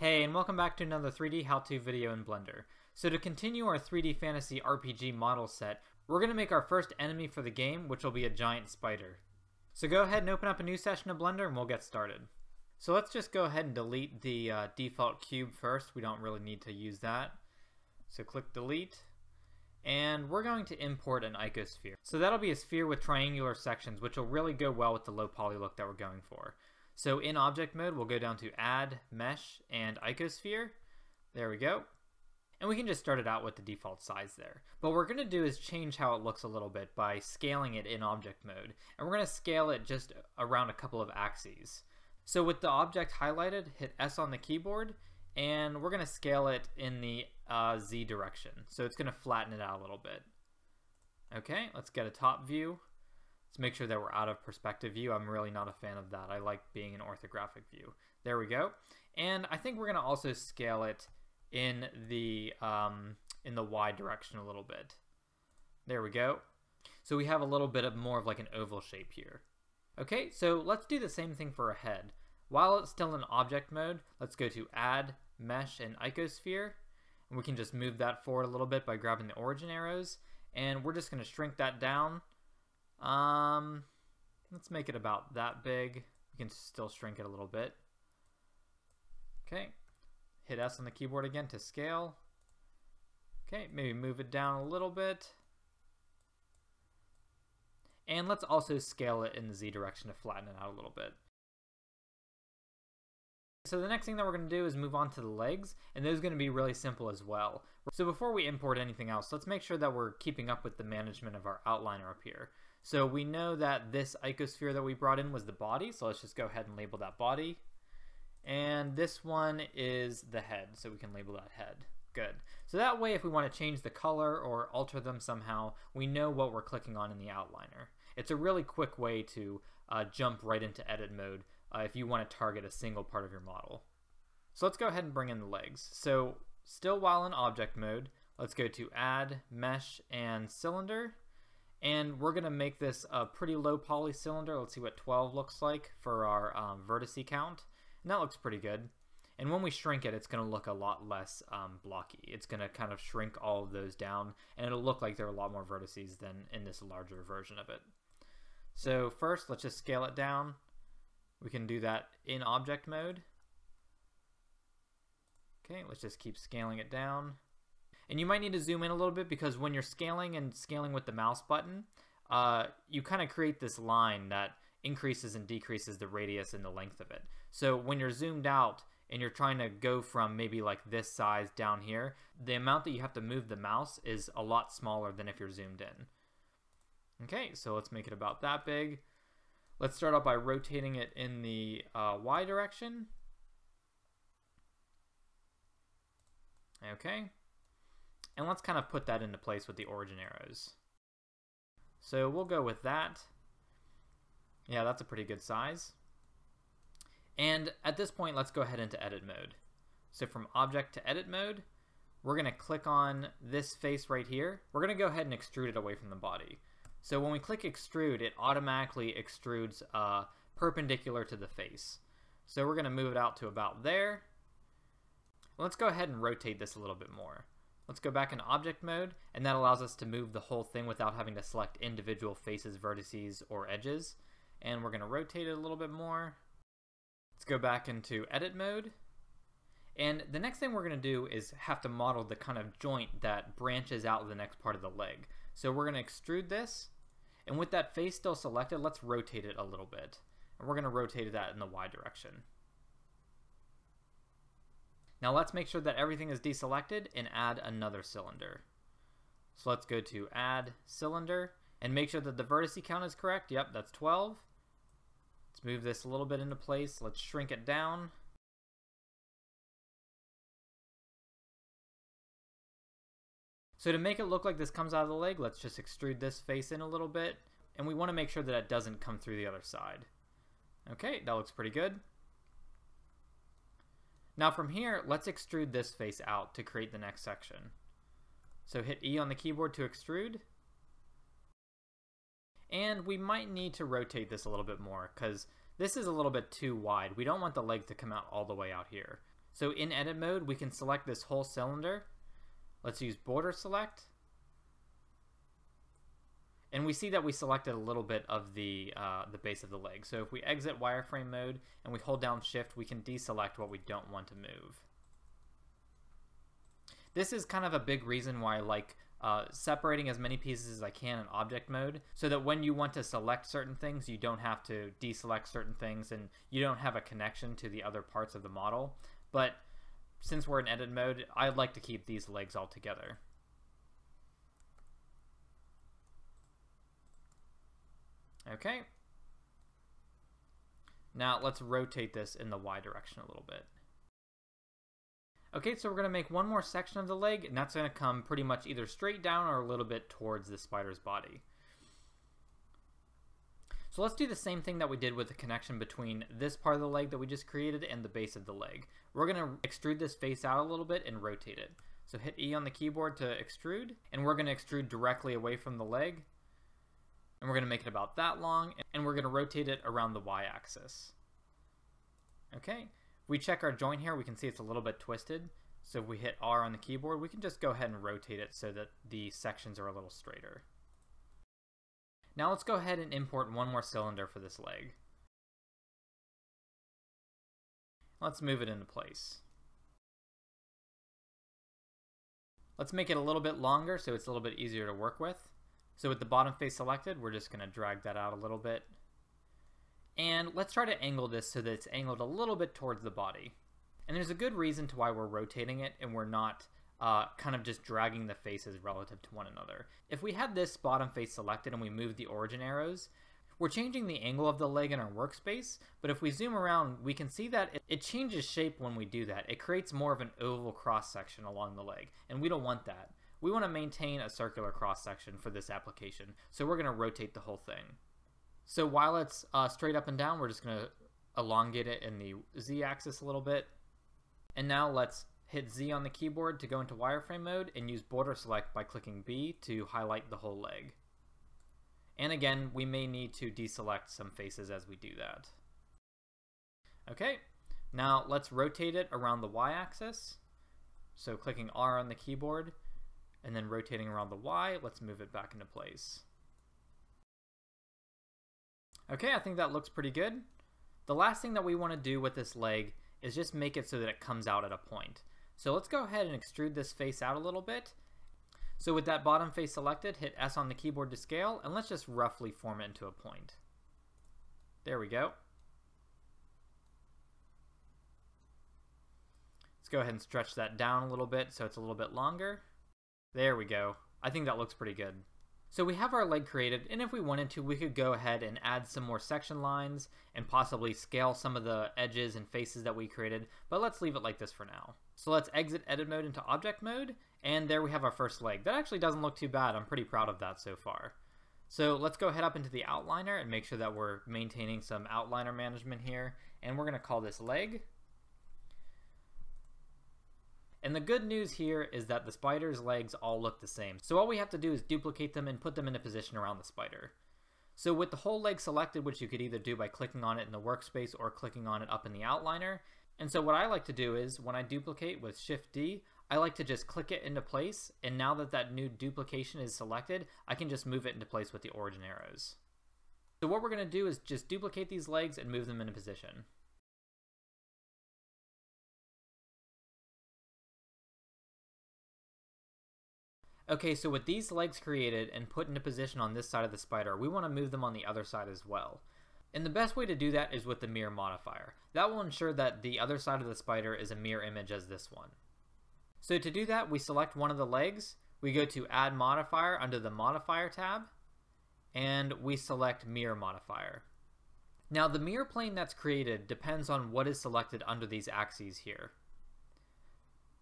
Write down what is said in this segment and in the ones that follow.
Hey, and welcome back to another 3D how-to video in Blender. So to continue our 3D Fantasy RPG model set, we're going to make our first enemy for the game, which will be a giant spider. So go ahead and open up a new session of Blender and we'll get started. So let's just go ahead and delete the uh, default cube first, we don't really need to use that. So click delete, and we're going to import an icosphere. So that'll be a sphere with triangular sections, which will really go well with the low poly look that we're going for. So in object mode, we'll go down to add, mesh, and icosphere. There we go. And we can just start it out with the default size there. But what we're going to do is change how it looks a little bit by scaling it in object mode. And we're going to scale it just around a couple of axes. So with the object highlighted, hit S on the keyboard, and we're going to scale it in the uh, Z direction. So it's going to flatten it out a little bit. Okay, let's get a top view. Let's make sure that we're out of perspective view. I'm really not a fan of that. I like being an orthographic view. There we go. And I think we're going to also scale it in the um, in the Y direction a little bit. There we go. So we have a little bit of more of like an oval shape here. Okay, so let's do the same thing for a head. While it's still in object mode, let's go to add, mesh, and icosphere. And we can just move that forward a little bit by grabbing the origin arrows. And we're just going to shrink that down um, let's make it about that big. We can still shrink it a little bit. Okay, hit S on the keyboard again to scale. Okay, maybe move it down a little bit. And let's also scale it in the Z direction to flatten it out a little bit. So the next thing that we're going to do is move on to the legs, and those are going to be really simple as well. So before we import anything else, let's make sure that we're keeping up with the management of our outliner up here. So we know that this icosphere that we brought in was the body, so let's just go ahead and label that body. And this one is the head, so we can label that head. Good. So that way, if we want to change the color or alter them somehow, we know what we're clicking on in the outliner. It's a really quick way to uh, jump right into edit mode uh, if you want to target a single part of your model. So let's go ahead and bring in the legs. So still while in object mode, let's go to add, mesh, and cylinder. And we're going to make this a pretty low poly cylinder. Let's see what 12 looks like for our um, vertice count. And that looks pretty good. And when we shrink it, it's going to look a lot less um, blocky. It's going to kind of shrink all of those down, and it'll look like there are a lot more vertices than in this larger version of it. So first, let's just scale it down. We can do that in object mode. Okay, let's just keep scaling it down. And you might need to zoom in a little bit because when you're scaling and scaling with the mouse button, uh, you kind of create this line that increases and decreases the radius and the length of it. So when you're zoomed out and you're trying to go from maybe like this size down here, the amount that you have to move the mouse is a lot smaller than if you're zoomed in. Okay, so let's make it about that big. Let's start out by rotating it in the uh, Y direction. Okay. And let's kind of put that into place with the origin arrows. So we'll go with that. Yeah, that's a pretty good size. And at this point, let's go ahead into edit mode. So from object to edit mode, we're going to click on this face right here. We're going to go ahead and extrude it away from the body. So when we click extrude, it automatically extrudes uh, perpendicular to the face. So we're going to move it out to about there. Let's go ahead and rotate this a little bit more. Let's go back in object mode, and that allows us to move the whole thing without having to select individual faces, vertices, or edges. And we're going to rotate it a little bit more. Let's go back into edit mode. And the next thing we're going to do is have to model the kind of joint that branches out the next part of the leg. So we're going to extrude this, and with that face still selected, let's rotate it a little bit. And we're going to rotate that in the Y direction. Now let's make sure that everything is deselected and add another cylinder. So let's go to add cylinder and make sure that the vertice count is correct. Yep, that's 12. Let's move this a little bit into place. Let's shrink it down. So to make it look like this comes out of the leg, let's just extrude this face in a little bit. And we want to make sure that it doesn't come through the other side. Okay, that looks pretty good. Now from here, let's extrude this face out to create the next section. So hit E on the keyboard to extrude. And we might need to rotate this a little bit more because this is a little bit too wide. We don't want the legs to come out all the way out here. So in edit mode, we can select this whole cylinder. Let's use border select. And we see that we selected a little bit of the, uh, the base of the leg. So if we exit wireframe mode and we hold down shift, we can deselect what we don't want to move. This is kind of a big reason why I like uh, separating as many pieces as I can in object mode so that when you want to select certain things, you don't have to deselect certain things and you don't have a connection to the other parts of the model. But since we're in edit mode, I'd like to keep these legs all together. Okay. Now let's rotate this in the Y direction a little bit. Okay, so we're going to make one more section of the leg, and that's going to come pretty much either straight down or a little bit towards the spider's body. So let's do the same thing that we did with the connection between this part of the leg that we just created and the base of the leg. We're going to extrude this face out a little bit and rotate it. So hit E on the keyboard to extrude, and we're going to extrude directly away from the leg. And we're going to make it about that long, and we're going to rotate it around the y-axis. Okay, we check our joint here, we can see it's a little bit twisted. So if we hit R on the keyboard, we can just go ahead and rotate it so that the sections are a little straighter. Now let's go ahead and import one more cylinder for this leg. Let's move it into place. Let's make it a little bit longer so it's a little bit easier to work with. So with the bottom face selected, we're just going to drag that out a little bit. And let's try to angle this so that it's angled a little bit towards the body. And there's a good reason to why we're rotating it and we're not uh, kind of just dragging the faces relative to one another. If we had this bottom face selected and we move the origin arrows, we're changing the angle of the leg in our workspace, but if we zoom around, we can see that it, it changes shape when we do that. It creates more of an oval cross section along the leg, and we don't want that. We want to maintain a circular cross section for this application, so we're going to rotate the whole thing. So while it's uh, straight up and down, we're just going to elongate it in the z-axis a little bit. And now let's hit Z on the keyboard to go into wireframe mode and use border select by clicking B to highlight the whole leg. And again, we may need to deselect some faces as we do that. Okay, now let's rotate it around the y-axis. So clicking R on the keyboard and then rotating around the Y, let's move it back into place. Okay, I think that looks pretty good. The last thing that we want to do with this leg is just make it so that it comes out at a point. So let's go ahead and extrude this face out a little bit. So with that bottom face selected, hit S on the keyboard to scale, and let's just roughly form it into a point. There we go. Let's go ahead and stretch that down a little bit so it's a little bit longer. There we go. I think that looks pretty good. So we have our leg created, and if we wanted to, we could go ahead and add some more section lines and possibly scale some of the edges and faces that we created, but let's leave it like this for now. So let's exit edit mode into object mode, and there we have our first leg. That actually doesn't look too bad. I'm pretty proud of that so far. So let's go head up into the outliner and make sure that we're maintaining some outliner management here, and we're going to call this leg. And the good news here is that the spider's legs all look the same. So all we have to do is duplicate them and put them in a position around the spider. So with the whole leg selected, which you could either do by clicking on it in the workspace or clicking on it up in the outliner. And so what I like to do is when I duplicate with Shift D, I like to just click it into place. And now that that new duplication is selected, I can just move it into place with the origin arrows. So what we're going to do is just duplicate these legs and move them into position. Okay, so with these legs created and put into position on this side of the spider, we want to move them on the other side as well. And the best way to do that is with the mirror modifier. That will ensure that the other side of the spider is a mirror image as this one. So to do that, we select one of the legs, we go to add modifier under the modifier tab, and we select mirror modifier. Now the mirror plane that's created depends on what is selected under these axes here.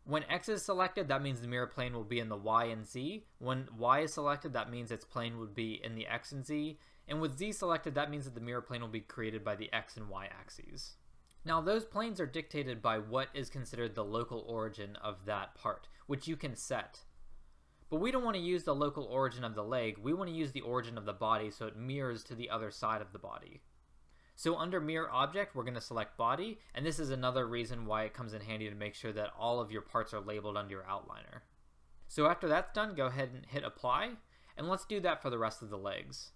When X is selected, that means the mirror plane will be in the Y and Z. When Y is selected, that means its plane would be in the X and Z. And with Z selected, that means that the mirror plane will be created by the X and Y axes. Now those planes are dictated by what is considered the local origin of that part, which you can set. But we don't want to use the local origin of the leg, we want to use the origin of the body so it mirrors to the other side of the body. So under mirror object, we're going to select body, and this is another reason why it comes in handy to make sure that all of your parts are labeled under your outliner. So after that's done, go ahead and hit apply, and let's do that for the rest of the legs.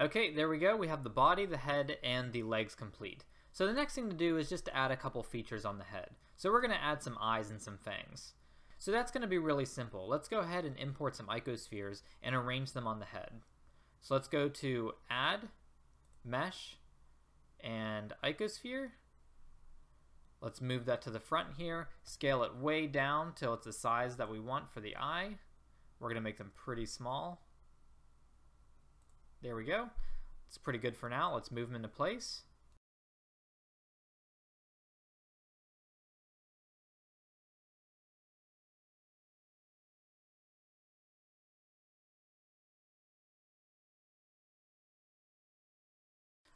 Okay, there we go. We have the body, the head, and the legs complete. So the next thing to do is just to add a couple features on the head. So we're going to add some eyes and some fangs. So that's going to be really simple. Let's go ahead and import some icospheres and arrange them on the head. So let's go to Add, Mesh, and Icosphere. Let's move that to the front here, scale it way down till it's the size that we want for the eye. We're to make them pretty small. There we go. It's pretty good for now. Let's move them into place.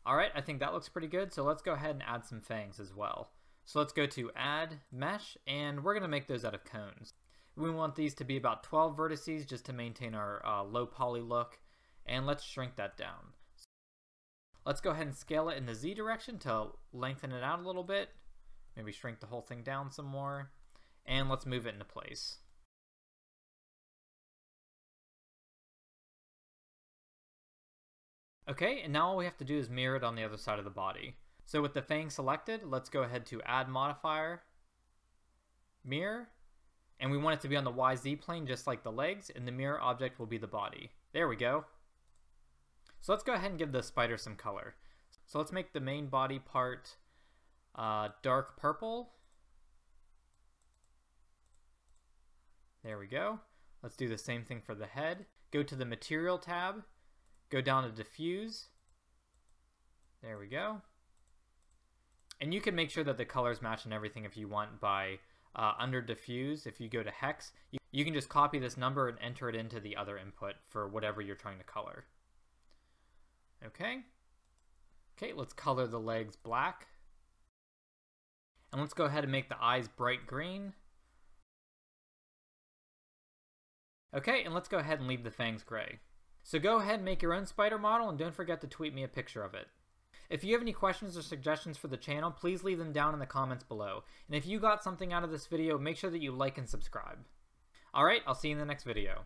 Alright, I think that looks pretty good, so let's go ahead and add some fangs as well. So let's go to Add, Mesh, and we're going to make those out of cones. We want these to be about 12 vertices just to maintain our uh, low poly look, and let's shrink that down. So Let's go ahead and scale it in the Z direction to lengthen it out a little bit. Maybe shrink the whole thing down some more. And let's move it into place. Okay, and now all we have to do is mirror it on the other side of the body. So with the fang selected, let's go ahead to add modifier, mirror, and we want it to be on the YZ plane just like the legs, and the mirror object will be the body. There we go. So let's go ahead and give the spider some color. So let's make the main body part uh, dark purple. There we go. Let's do the same thing for the head. Go to the material tab Go down to diffuse. There we go. And you can make sure that the colors match and everything if you want by uh, under diffuse. If you go to hex, you, you can just copy this number and enter it into the other input for whatever you're trying to color. Okay. Okay, let's color the legs black. And let's go ahead and make the eyes bright green. Okay, and let's go ahead and leave the fangs gray. So go ahead and make your own spider model and don't forget to tweet me a picture of it. If you have any questions or suggestions for the channel, please leave them down in the comments below. And if you got something out of this video, make sure that you like and subscribe. Alright, I'll see you in the next video.